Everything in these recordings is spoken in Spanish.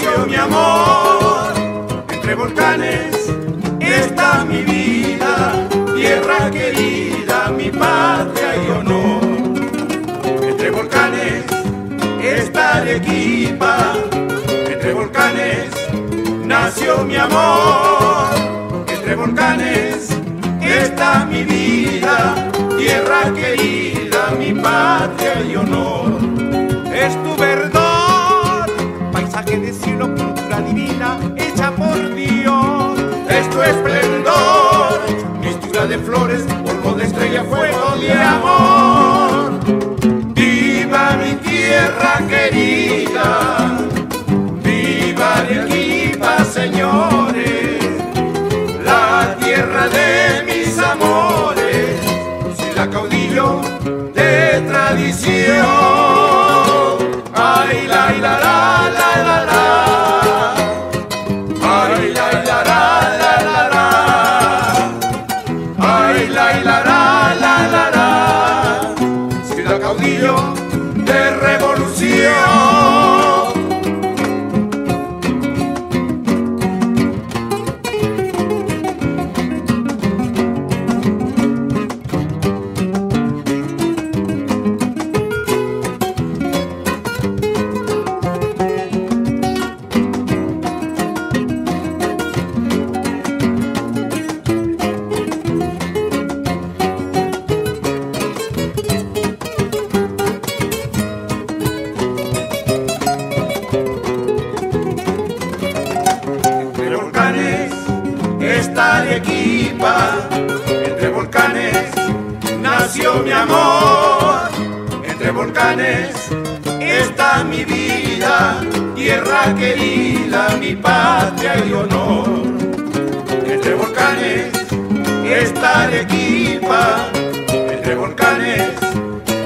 Nació mi amor. Entre volcanes está mi vida, tierra querida, mi patria y honor. Entre volcanes está Arequipa, entre volcanes nació mi amor. Entre volcanes está mi vida, tierra querida, de tradición. Ay, la, la, la, la, la, la. Ay, la, la, la, la, la, la. La, la, la, la, la, la caudillo de revolución. Volcanes está Arequipa, entre volcanes nació mi amor. Entre volcanes está mi vida, tierra querida, mi patria y honor. Entre volcanes está Arequipa, entre volcanes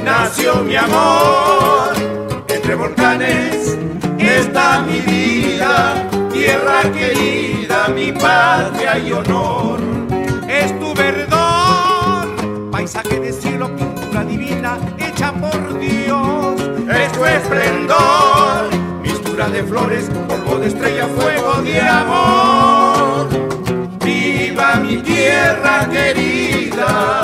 nació mi amor. Entre volcanes está mi vida, tierra querida, mi patria y honor. Es tu verdor, paisaje de cielo, pintura divina, hecha por Dios. Es tu esplendor, mistura de flores, polvo de estrella, fuego de amor. Viva mi tierra querida,